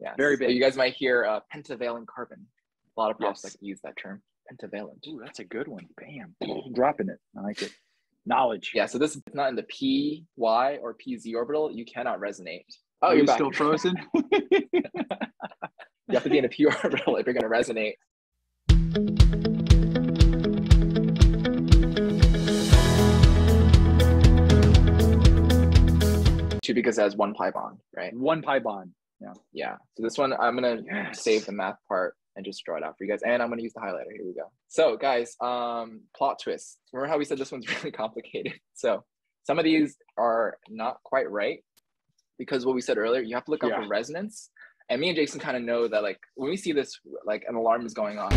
Yeah, Very so big. you guys might hear uh, pentavalent carbon. A lot of props Yes. like to use that term, pentavalent. Ooh, that's a good one. Bam. Dropping it. I like it. Knowledge. Yeah, so this is not in the p, y, or pz orbital. You cannot resonate. Oh, Are you're you still frozen? You have to be in a p orbital if you're going to resonate. Two because it has one pi bond, right? one pi bond. Yeah. Yeah. So this one, I'm gonna Yes. save the math part and just draw it out for you guys. And I'm gonna use the highlighter. Here we go. So guys, um, plot twist. Remember how we said this one's really complicated? So some of these are not quite right because what we said earlier, you have to look Yeah. for resonance. And me and Jason kind of know that like when we see this, like an alarm is going on.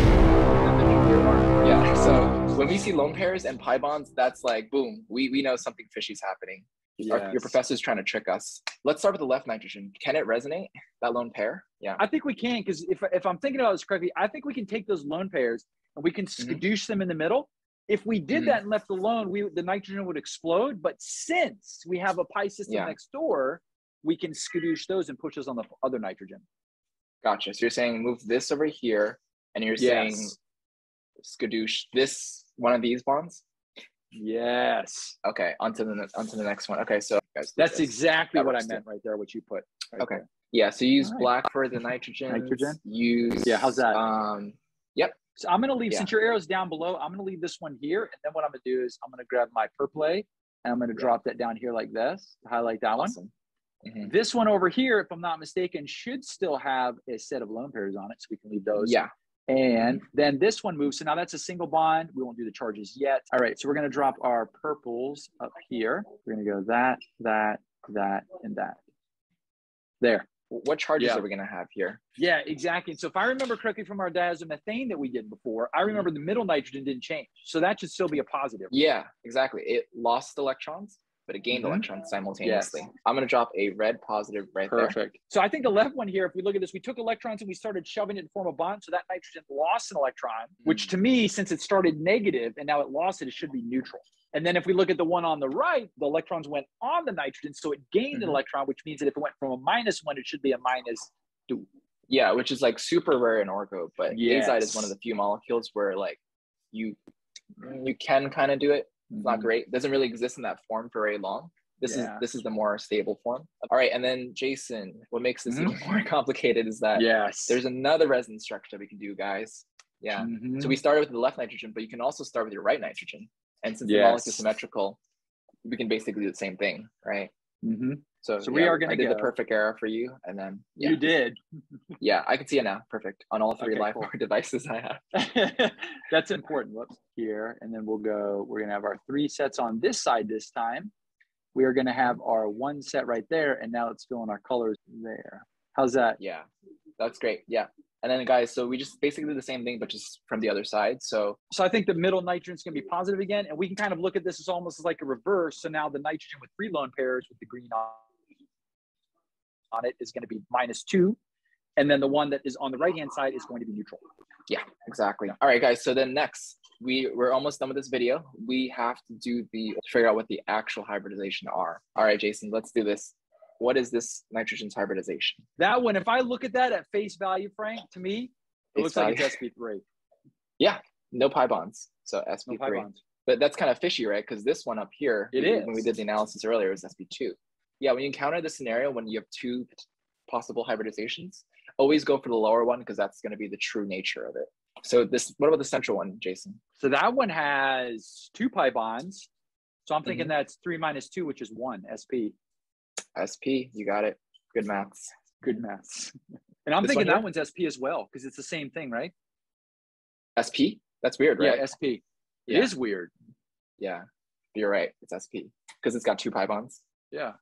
Yeah. So when we see lone pairs and pi bonds, that's like boom, we we know something fishy's happening. Our- your Yes. professor's trying to trick us. Let's start with the left nitrogen. Can it resonate? That lone pair? Yeah. I think we can because if if I'm thinking about this correctly, I think we can take those lone pairs and we can Mm-hmm. them in the middle. If we did Mhm. that and left alone, we the nitrogen would explode. But since we have a pi system Yeah. next door, we can skadoosh those and push those on the other nitrogen. Gotcha. So you're saying move this over here, and you're saying Yes. skadoosh this one of these bonds. Yes. Okay, onto the onto the next one. Okay, so guys, That's exactly That what I works too. meant right there, what you put. right Okay. there. yeah. So use Alright. black for the nitrogen. Nitrogen? Use Yeah, how's that? Um, Yep. So I'm gonna leave Yeah. since your arrow's down below, I'm gonna leave this one here. And then what I'm gonna do is I'm gonna grab my purple and I'm gonna drop that down here like this to highlight that one. awesome. Mhm. This one over here, if I'm not mistaken, should still have a set of lone pairs on it, so we can leave those. Yeah. And then this one moves. So now that's a single bond. We won't do the charges yet. All right. So we're going to drop our purples up here. We're going to go that, that, that, and that. There. What charges Yeah. are we gonna have here? Yeah, exactly. So if I remember correctly from our diazomethane that we did before, I remember the middle nitrogen didn't change. So that should still be a positive. Yeah, exactly. It lost electrons, but it gained Mhm. electrons simultaneously. Yes. I'm gonna drop a red positive right there. Perfect. So I think the left one here, if we look at this, we took electrons and we started shoving it to form a bond. So that nitrogen lost an electron, which to me, since it started negative and now it lost it, it should be neutral. And then if we look at the one on the right, the electrons went on the nitrogen, so it gained an Mhm. electron, which means that if it went from a minus one, it should be a minus two. Yeah, which is like super rare in orgo, but azide is one of the few molecules where like you you can kind of do it. It's not Mhm. great. Doesn't really exist in that form for very long. This Yeah. is this is the more stable form. All right, and then Jason, what makes this Mhm. even more complicated is that Yes. there's another resonance structure we can do, guys. Yeah. Mhm. So we started with the left nitrogen, but you can also start with your right nitrogen. And since the molecule is symmetrical, we can basically do the same thing, right? Mhm. So, So we are gonna I did the perfect error for you, and then yeah, You did. yeah, I can see it now. Perfect on all three Okay, live cool. devices I have. That's important. Whoops. Here, and then we'll go. We're gonna have our three sets on this side this time. We are gonna have our one set right there, and now let's fill in our colors there. How's that? Yeah, that's great. Yeah, and then guys, so we just basically the same thing, but just from the other side. So So I think the middle nitrogen is gonna be positive again, and we can kind of look at this as almost like a reverse. So now the nitrogen with three lone pairs with the green on on it is going to be minus two, and then the one that is on the right hand side is going to be neutral. yeah, exactly. All right, guys. So then next, we we're almost done with this video. We have to do the figure out what the actual hybridization are. All right, Jason, let's do this. What is this nitrogen's hybridization? That one, if I look at that at face value, Frank, to me, it Face looks like it's SP3. Yeah, No pi bonds, so sp3. pi bonds. But that's kind of fishy, right? Because this one up here, It when we did the analysis earlier, is sp2. Yeah, when you encounter the scenario when you have two possible hybridizations, always go for the lower one because that's going to be the true nature of it. So this, what about the central one, Jason? So that one has two pi bonds. So I'm Mm-hmm. thinking that's three minus two, which is one SP. SP, you got it. Good maths. Good maths. And I'm This thinking one that one's SP as well because it's the same thing, right? SP? That's weird, right? Yeah, SP. It Yeah. is weird. Yeah, you're right. It's SP because it's got two pi bonds. Yeah.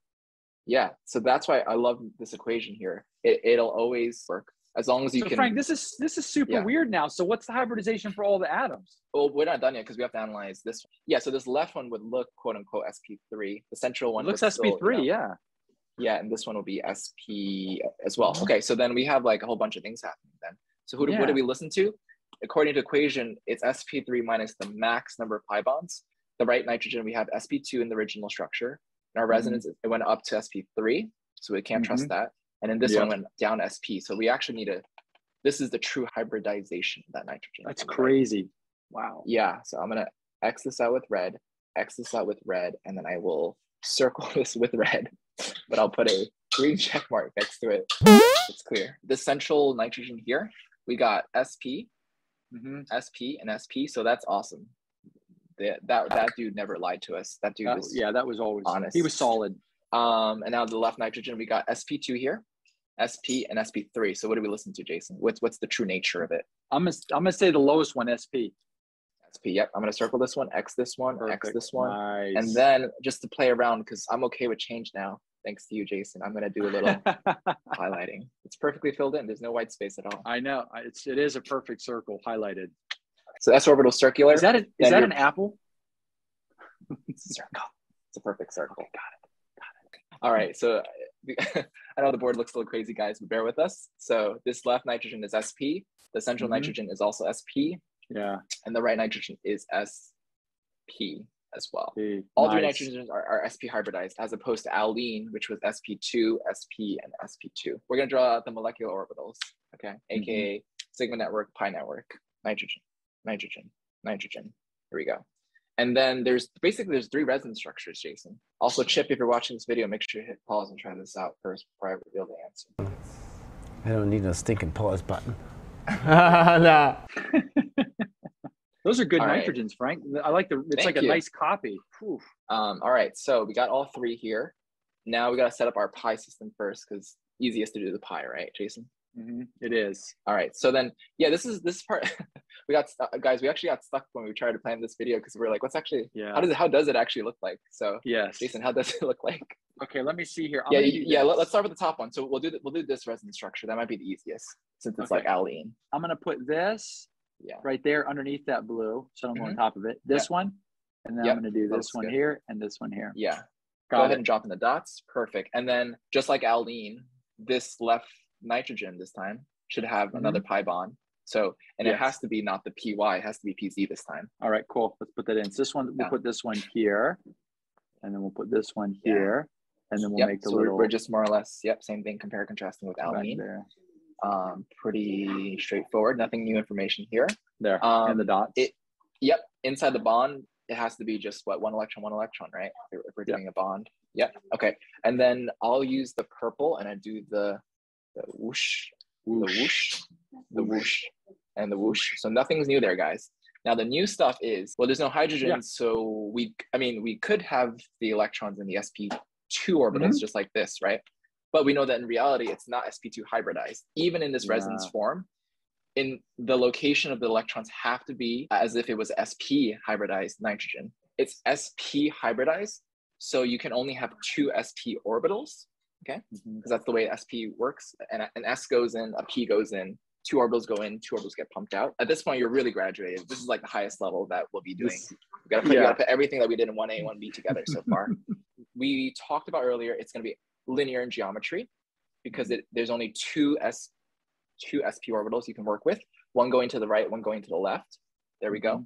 Yeah, so that's why I love this equation here. It, it'll always work as long as you so can. Frank, this is this is super Yeah. weird now. So what's the hybridization for all the atoms? Well, we're not done yet because we have to analyze this. One. Yeah, so this left one would look quote unquote SP3. The central one It looks SP3, you know, yeah. yeah, and this one will be SP as well. Okay, so then we have like a whole bunch of things happening then. So who do, what Yeah. do we listen to? According to equation, it's SP3 minus the max number of pi bonds. The right nitrogen, we have SP2 in the original structure. And our Mhm. resonance, it went up to SP3, so we can't trust that. And then this Yeah. one went down sp. So we actually need to. This is the true hybridization of that nitrogen. That's on the right. crazy. Wow. Yeah. So I'm gonna X this out with red, X this out with red, and then I will circle this with red, but I'll put a green check mark next to it. It's clear. The central nitrogen here, we got SP, Mm-hmm. SP, and SP. So that's awesome. That that, that dude never lied to us. That dude That, was yeah, that was always honest. He was solid. Um, and now the left nitrogen, we got SP2 here, SP and SP3. So what do we listen to, Jason? What's what's the true nature of it? I'm gonna I'm gonna say the lowest one, SP. SP. Yep. I'm gonna circle this one, X this one, X this one, Nice. and then just to play around because I'm okay with change now. Thanks to you, Jason. I'm gonna do a little highlighting. It's perfectly filled in. There's no white space at all. I know it's it is a perfect circle highlighted. So s orbital circular. Is that a, is Then that you're- an apple? It's a circle. It's a perfect circle. Got it. Got it. All right. So I know the board looks a little crazy, guys, but bear with us. So this left nitrogen is SP. The central Mhm. nitrogen is also SP, Yeah. and the right nitrogen is SP as well. see, All three nice. nitrogens are, are SP hybridized, as opposed to allene, which was SP2, SP, and SP2. We're gonna draw out the molecular orbitals, okay, aka sigma network, pi network, nitrogen, nitrogen, nitrogen. Here we go. And then there's basically there's three resin structures, Jason. Also, Chip, if you're watching this video, make sure you hit pause and try this out first before I reveal the answer. I don't need no stinking pause button. nah. Those are good All right. nitrogens, Frank. I like the. It's Thank like a you. nice copy. Um, all right, so we got all three here. Now we gotta set up our pi system first, because easiest to do the pi, right, Jason? Mm-hmm. It is. All right. So then, yeah, this is this part. we got stu- guys. We actually got stuck when we tried to plan this video because we are like, what's actually Yeah. how does it how does it actually look like? So, yes. Jason, how does it look like? Okay, let me see here. I'm yeah, yeah. let, us start with the top one. So we'll do the, we'll do this resin structure. That might be the easiest since it's like Okay. allene. I'm gonna put this Yeah. right there underneath that blue. So I'm Mhm. on top of it. This one, and then Yep, I'm gonna do this one good. here and this one here. Yeah. Got Go it. ahead and drop in the dots. Perfect. And then just like allene, this left nitrogen this time should have another pi bond. So and it Mm-hmm. Has to be not the py, it has to be pz this time. All right, cool. Let's put that in. So this one, we'll Yeah. put this one here, and then we'll put this one Yeah. here, and then we'll yep. make the so we're, little we're just more or less yep same thing. Compare contrasting with there. um, pretty straightforward. Nothing new information here. There, Um, and the dots. it- Yep. Inside the bond, it has to be just what one electron, one electron, right? If we're Yep. doing a bond. Yep. Okay. And then I'll use the purple and I do the the whoosh, the whoosh, the whoosh, and the whoosh. So nothing's new there, guys. Now the new stuff is well, there's no hydrogen, Yeah. so we I mean we could have the electrons in the sp2 orbitals Mhm. just like this, right? But we know that in reality it's not sp2 hybridized. Even in this resonance form, in the location of the electrons have to be as if it was sp hybridized nitrogen. It's sp hybridized, so you can only have two sp orbitals okay? because that's the way SP works. And an S goes in, a P goes in, two orbitals go in, two orbitals get pumped out. At this point, you're really graduated. This is like the highest level that we'll be doing. We gotta put, yeah. gotta put everything that we did in 1A and 1B together so far. we talked about earlier, it's gonna be linear in geometry because it there's only two S two SP orbitals you can work with, one going to the right, one going to the left. There we go.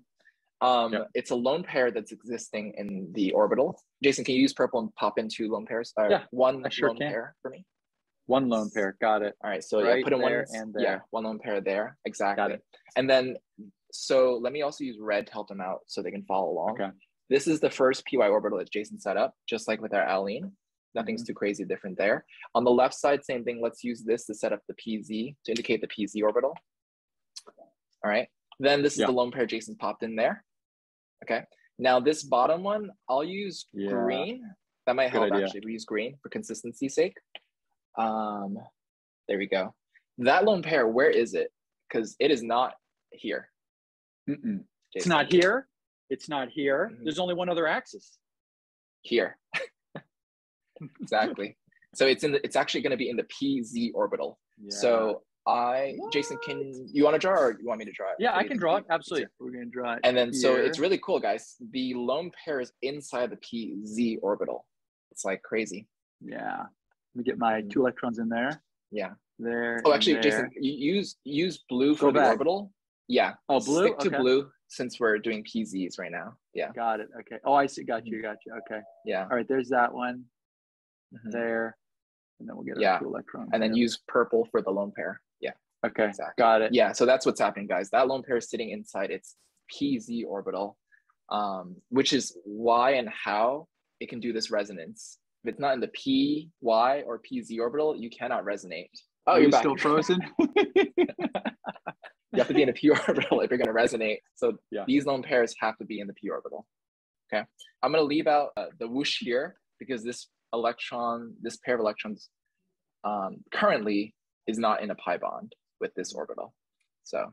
Um, Yep. It's a lone pair that's existing in the orbital. Jason, can you use purple and pop in two lone pairs? Uh, Yeah, one I sure lone can. pair for me. One lone pair. Got it. All right, so yeah, Right put in one there yeah, one lone pair there. Exactly. it. And then so let me also use red to help them out so they can follow along. Okay. This is the first PY orbital that Jason set up, just like with our allene. Nothing's Mm-hmm. too crazy different there. On the left side, same thing. Let's use this to set up the PZ to indicate the PZ orbital. All right. Then this is Yeah. the lone pair Jason popped in there. Okay. Now this bottom one, I'll use Yeah. green. That might Good help idea. actually. We use green for consistency's sake. Um, there we go. That lone pair, where is it? Because it is not here. Mm-mm. It's not here. It's not here. Mhm. There's only one other axis. here. exactly. So it's in the, it's actually going to be in the PZ orbital. Yeah. So I, Jason, can you want to draw or you want me to draw it? yeah, I can draw it. Absolutely. We're gonna draw it. And then so it's really cool, guys. The lone pair is inside the PZ orbital. It's like crazy. yeah. Let me get my Mhm. two electrons in there. Yeah. There. Oh, actually, there. Jason, you use use blue Go for the back. orbital. Yeah. Oh, blue. Stick to okay. blue since we're doing PZs right now. Yeah. Got it. Okay. Oh, I see. Got you. Got you. Okay. Yeah. All right. There's that one Mhm. there. and then we'll get Yeah. two electrons. and then use purple for the lone pair. Yeah, okay, exactly. got it. Yeah, so that's what's happening, guys. That lone pair is sitting inside its PZ orbital, um, which is why and how it can do this resonance. If it's not in the P, Y, or PZ orbital, you cannot resonate. Oh, Are you're you still frozen? you have to be in a p orbital if you're going to resonate. So Yeah. these lone pairs have to be in the p orbital. Okay, I'm going to leave out uh, the whoosh here because this electron, this pair of electrons, um, currently is not in a pi bond with this orbital. So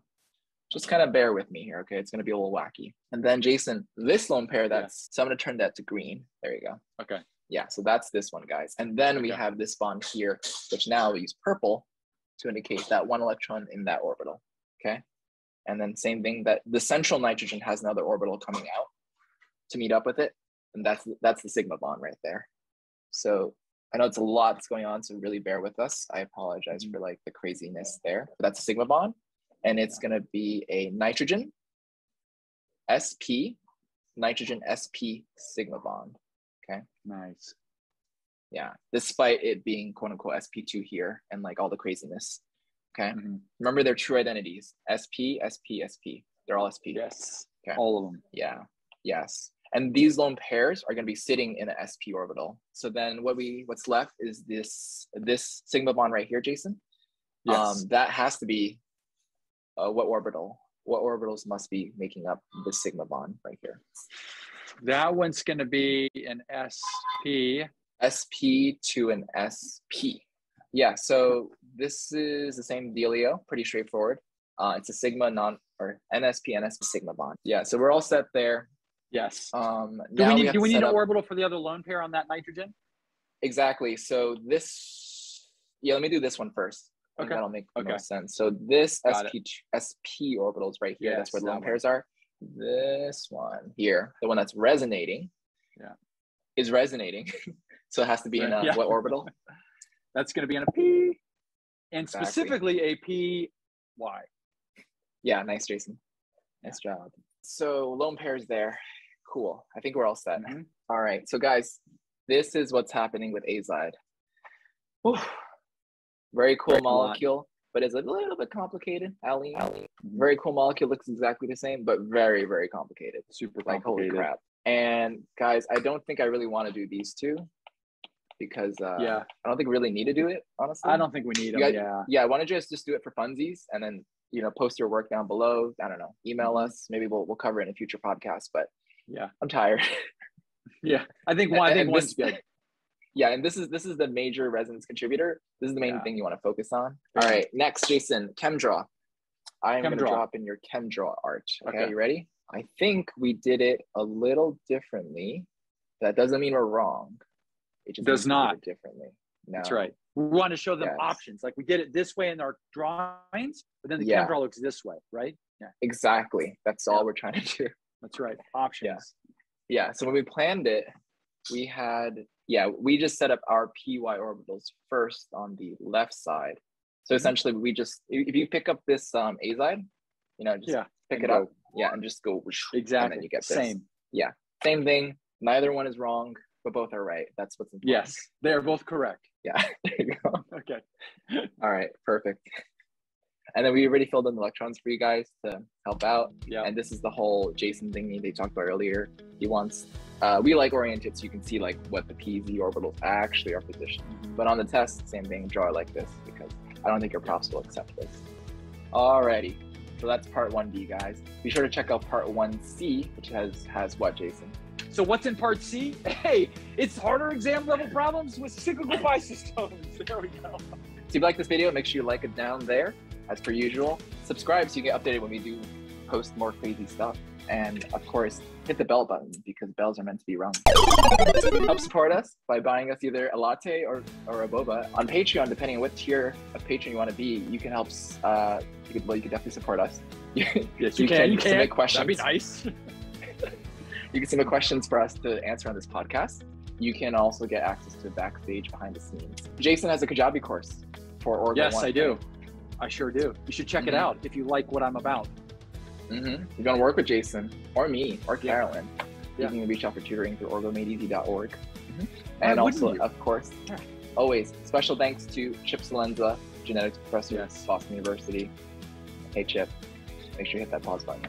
just kind of bear with me here. Okay, it's going to be a little wacky. And then Jason, this lone pair, that's so I'm going to turn that to green. There you go. okay. Yeah, so that's this one, guys. And then we Okay. have this bond here, which now we use purple to indicate that one electron in that orbital. Okay. And then same thing that the central nitrogen has another orbital coming out to meet up with it. And that's that's the sigma bond right there. So I know it's a lot that's going on, so really bear with us. I apologize for like the craziness there. But that's a sigma bond. And it's gonna be a nitrogen sp, nitrogen sp sigma bond. Okay, nice. Yeah, despite it being quote unquote SP2 here and like all the craziness. Okay. Mhm. Remember their true identities SP, SP, SP. They're all SP. Yes. Okay. All of them. Yeah. Yes. And these lone pairs are going to be sitting in an SP orbital. So then what we what's left is this this sigma bond right here, Jason. Yes. Um, that has to be uh, what orbital? What orbitals must be making up the sigma bond right here? That one's going to be an SP. SP to an SP. Yeah, so this is the same dealio, pretty straightforward. Uh, it's a sigma non or NSP NSP sigma bond. Yeah, so we're all set there. Yes. Um, do we need have do we need an up- orbital for the other lone pair on that nitrogen? exactly? So this, yeah, let me do this one first. Okay. that'll make Okay. most sense. So this Got SP SP orbitals right here. that's where the lone pairs are. This one here, the one that's resonating. Yeah. Is resonating. so it has to be in a Yeah. what orbital? That's going to be in a P, and Exactly. specifically a P Y. Yeah, nice, Jason. Nice job. So lone pairs there. Cool. I think we're all set. Mhm. All right. So guys, this is what's happening with azide. Whew. Very cool Very molecule, but it's a little bit complicated. Allene. Very cool molecule. Looks exactly the same, but very, very complicated. Super Like holy crap. And guys, I don't think I really want to do these two because uh, Yeah, I don't think we really need to do it, honestly. I don't think we need them. guys- yeah. yeah, why don't you just just do it for funsies and then you know post your work down below. I don't know, email Mhm. us. Maybe we'll we'll cover it in a future podcast. But Yeah. I'm tired. Yeah. I think one. I think and one's this- good. Yeah, and this is this is the major resonance contributor. This is the main Yeah. thing you want to focus on. All right, next, Jason, ChemDraw I am going to drop in your ChemDraw art. Okay, Okay. you ready? I think we did it a little differently. That doesn't mean we're wrong. It just Does means we did not. differently. No. That's right. We want to show them Yes. options. Like we did it this way in our drawings, but then the Yeah. ChemDraw looks this way, right? Yeah. Exactly. That's all Yeah. we're trying to do. That's right. Options. yeah. yeah so when we planned it we had yeah we just set up our py orbitals first on the left side so Mhm. essentially we just if you pick up this um azide you know just Yeah. pick it go. up yeah and just go whoosh, Exactly. and then you get this. Same. Yeah, same thing neither one is wrong but both are right that's what's important Yes. They're both correct. yeah there you go Okay. all right perfect and then we already filled in the electrons for you guys to help out Yeah. and this is the whole Jason thingy they talked about earlier. He wants uh, we like oriented so you can see like what the PZ orbitals actually are positioned. But on the test, same thing, draw like this because I don't think your props will accept this. Alrighty, so that's part one B, guys. Be sure to check out part one C, which has has what, Jason? So what's in part C? Hey, it's harder exam level problems with cyclical pi systems. There we go. So if you like this video, make sure you like it down there, as per usual. Subscribe so you get updated when we do post more crazy stuff. And of course, hit the bell button because bells are meant to be rung. Help support us by buying us either a latte or, or a boba on Patreon, depending on what tier of patron you want to be. You can help. Uh, you could, well, you can definitely support us. Yes, You you, can can. You can. submit questions. That'd be nice. You can submit questions for us to answer on this podcast. You can also get access to backstage behind the scenes. Jason has a Kajabi course for Orgo yes, One. I do. I sure do. You should check it Mhm. out if you like what I'm about. Mm-hmm. You're gonna work with Jason or me or Carolyn. Yeah. You can reach out for tutoring through orgomadeeasy.org. Why And also, of course, always, special thanks to Chip Celenza, genetics professor Yes. at Boston University. Hey, Chip, make sure you hit that pause button.